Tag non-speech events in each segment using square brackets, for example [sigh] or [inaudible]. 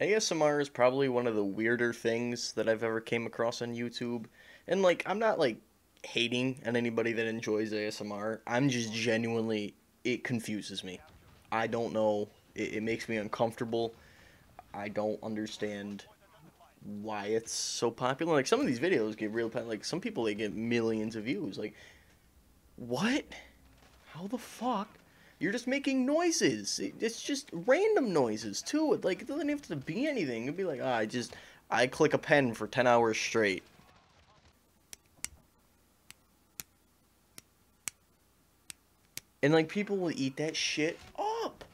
ASMR is probably one of the weirder things that I've ever came across on YouTube. And like I'm not like hating on anybody that enjoys ASMR. I'm just genuinely it confuses me. I don't know. It, it makes me uncomfortable. I don't understand why it's so popular. Like some of these videos get real like some people they get millions of views. Like what? How the fuck? You're just making noises. It's just random noises too. Like it doesn't have to be anything. It'd be like, ah, I just I click a pen for 10 hours straight. And like people will eat that shit up.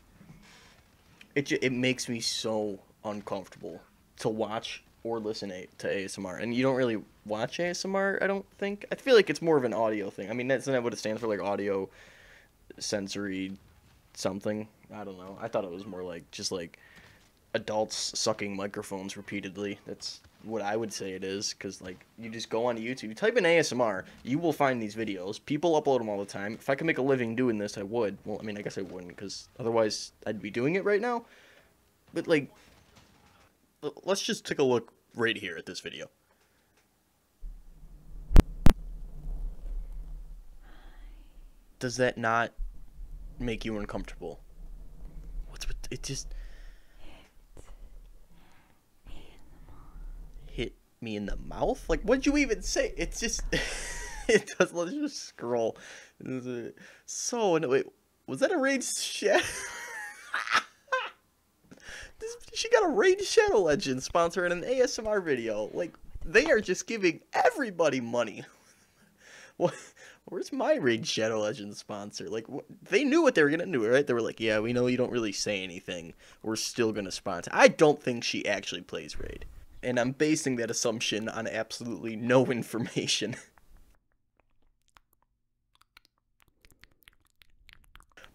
It it makes me so uncomfortable to watch or listen to ASMR. And you don't really watch ASMR, I don't think. I feel like it's more of an audio thing. I mean, that's not that what it stands for, like audio sensory something. I don't know. I thought it was more like just like adults sucking microphones repeatedly. That's what I would say it is because like you just go on YouTube, you type in ASMR, you will find these videos. People upload them all the time. If I could make a living doing this, I would. Well, I mean, I guess I wouldn't because otherwise I'd be doing it right now. But like, let's just take a look right here at this video. Does that not make you uncomfortable? What's with it? Just hit me in the mouth. Like, what'd you even say? It's just [laughs] it does. Let's just scroll. So wait, was that a Raid Shadow? [laughs] she got a Raid Shadow Legend sponsor in an ASMR video. Like, they are just giving everybody money. [laughs] what? Where's my Raid Shadow Legends sponsor? Like, wh- they knew what they were gonna do, right? They were like, yeah, we know you don't really say anything. We're still gonna sponsor. I don't think she actually plays Raid, and I'm basing that assumption on absolutely no [laughs] information.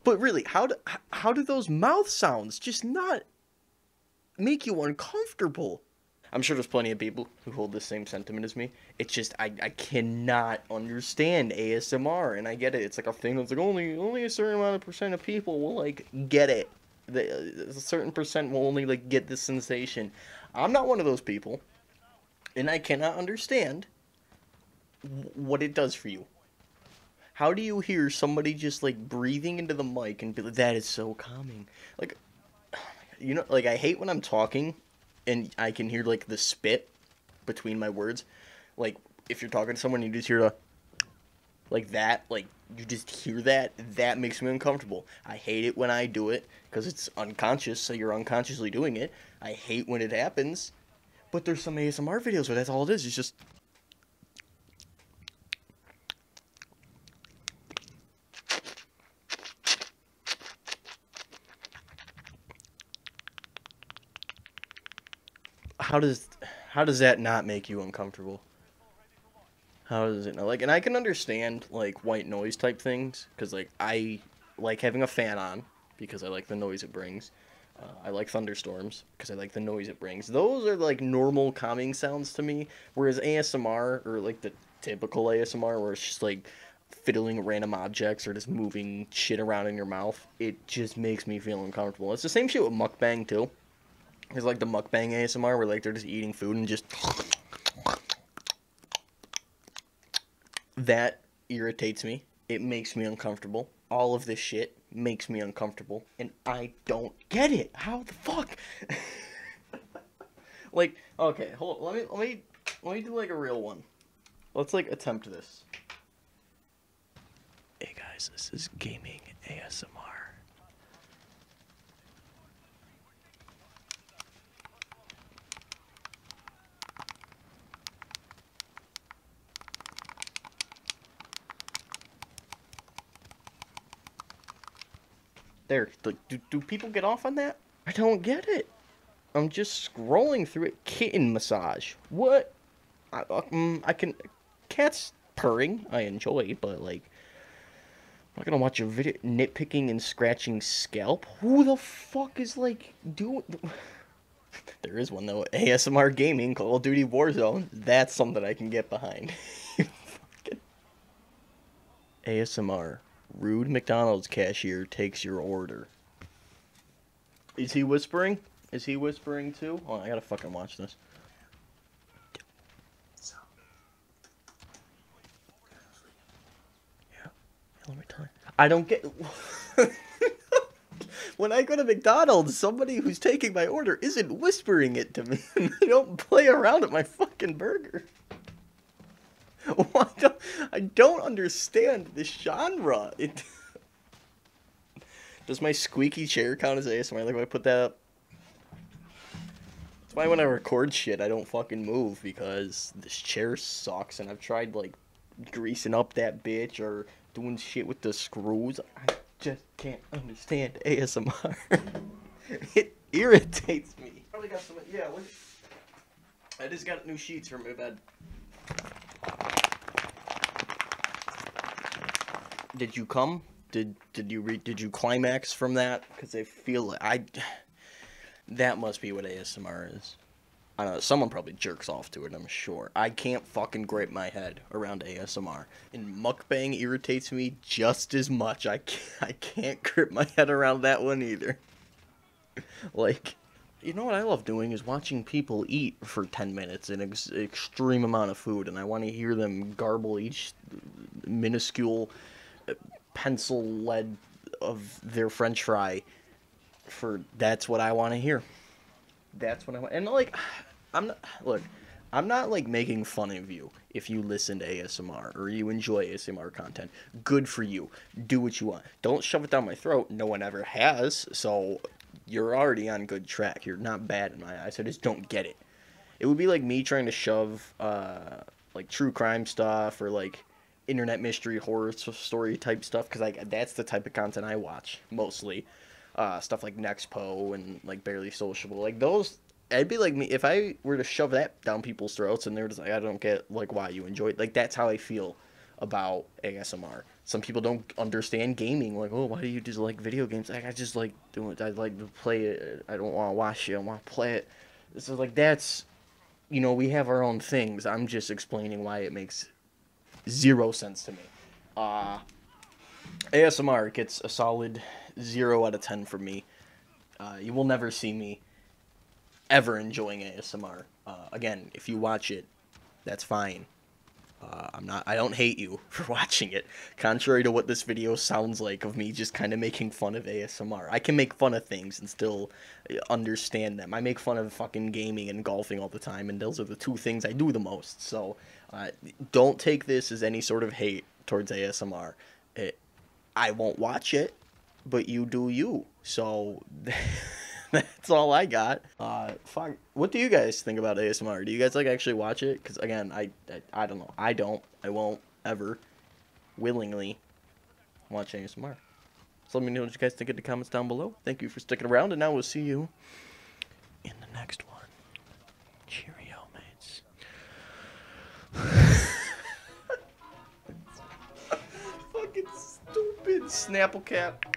but really, how do how do those mouth sounds just not make you uncomfortable? I'm sure there's plenty of people who hold the same sentiment as me. It's just I, I cannot understand ASMR, and I get it. It's like a thing that's like only only a certain amount of percent of people will like get it. The, a certain percent will only like get the sensation. I'm not one of those people, and I cannot understand what it does for you. How do you hear somebody just like breathing into the mic and be like, "That is so calming"? Like, [sighs] you know, like I hate when I'm talking and I can hear like the spit between my words. Like if you're talking to someone, you just hear a like that. Like you just hear that. That makes me uncomfortable. I hate it when I do it because it's unconscious, so you're unconsciously doing it. I hate when it happens. But there's some ASMR videos where that's all it is. It's just how does how does that not make you uncomfortable? How does it not? Like, and I can understand like white noise type things because like I like having a fan on because I like the noise it brings. Uh, I like thunderstorms because I like the noise it brings. Those are like normal calming sounds to me. Whereas ASMR or like the typical ASMR where it's just like fiddling random objects or just moving shit around in your mouth, it just makes me feel uncomfortable. It's the same shit with mukbang too. It's like the mukbang ASMR where like they're just eating food and just that irritates me. It makes me uncomfortable. All of this shit makes me uncomfortable and I don't get it. How the fuck? [laughs] like, okay, hold on. Let me let me let me do like a real one. Let's like attempt this. Hey guys, this is gaming ASMR. There, do, do people get off on that? I don't get it. I'm just scrolling through it. Kitten massage. What? I, um, I can. Cats purring. I enjoy, but like, I'm not gonna watch a video nitpicking and scratching scalp. Who the fuck is like doing? [laughs] there is one though. ASMR gaming, Call of Duty Warzone. That's something I can get behind. [laughs] ASMR. Rude McDonald's cashier takes your order. Is he whispering? Is he whispering too? Oh, I gotta fucking watch this. Yeah. Let me tell you. I don't get. [laughs] when I go to McDonald's, somebody who's taking my order isn't whispering it to me. [laughs] they don't play around at my fucking burger. [laughs] Why don't, I don't understand this genre. It [laughs] does my squeaky chair count as ASMR? Like, if I put that up, that's why when I record shit, I don't fucking move because this chair sucks, and I've tried like greasing up that bitch or doing shit with the screws. I just can't understand ASMR. [laughs] it irritates me. Probably got some. Yeah. I just got new sheets for my bed. Did you come? Did did you re- did you climax from that? Because I feel like I. That must be what ASMR is. I don't know. Someone probably jerks off to it. I'm sure. I can't fucking grip my head around ASMR, and mukbang irritates me just as much. I can't, [laughs] I can't grip my head around that one either. [laughs] like, you know what I love doing is watching people eat for 10 minutes an ex- extreme amount of food, and I want to hear them garble each minuscule pencil lead of their french fry for that's what I want to hear. That's what I want. And like I'm not look, I'm not like making fun of you if you listen to ASMR or you enjoy ASMR content. Good for you. Do what you want. Don't shove it down my throat. No one ever has. So you're already on good track. You're not bad in my eyes. I just don't get it. It would be like me trying to shove uh like true crime stuff or like internet mystery horror story type stuff because like that's the type of content I watch mostly uh, stuff like Nexpo and like Barely Sociable. Like those, I'd be like me if I were to shove that down people's throats and they're just like, I don't get like why you enjoy it. Like that's how I feel about ASMR. Some people don't understand gaming. Like, oh, why do you just like video games? Like, I just like doing. I like to play it. I don't want to watch it. I want to play it. So like that's, you know, we have our own things. I'm just explaining why it makes zero sense to me. Uh, ASMR gets a solid zero out of ten for me. Uh, you will never see me ever enjoying ASMR. Uh, again, if you watch it, that's fine. Uh, I'm not. I don't hate you [laughs] for watching it. Contrary to what this video sounds like of me just kind of making fun of ASMR, I can make fun of things and still uh, understand them. I make fun of fucking gaming and golfing all the time, and those are the two things I do the most. So, uh, don't take this as any sort of hate towards ASMR. It, I won't watch it but you do you. So [laughs] [laughs] that's all I got. Uh, fuck. What do you guys think about ASMR? Do you guys like actually watch it? Because again, I, I I don't know. I don't. I won't ever willingly watch ASMR. So let me know what you guys think in the comments down below. Thank you for sticking around, and now we'll see you in the next one. Cheerio, mates. [laughs] Fucking stupid Snapple cap.